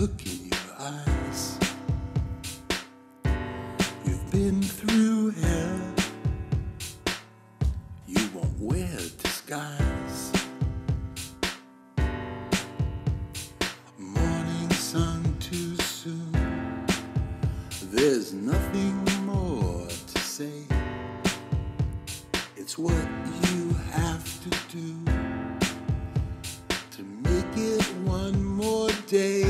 look in your eyes. You've been through hell. You won't wear disguise. Morning sun too soon. There's nothing more to say. It's what you have to do to make it one more day.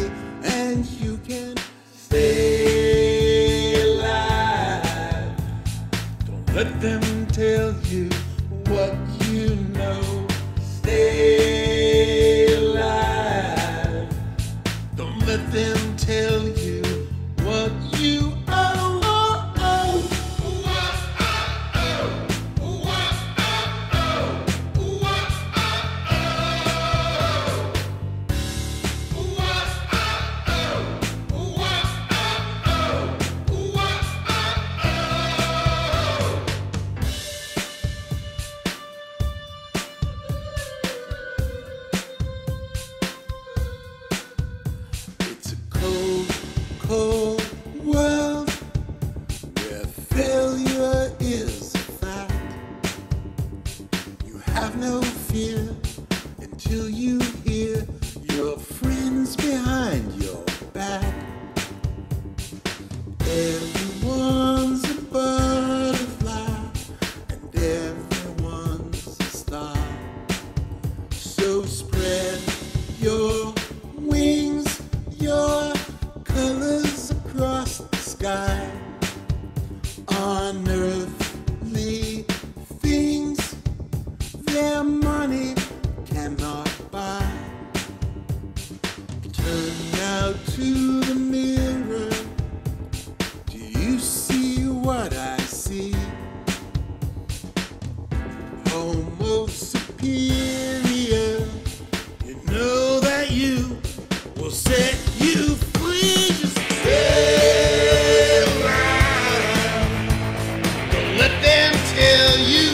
till you Now to the mirror. Do you see what I see? Almost superior. You know that you will set you free. Just. Don't let them tell you.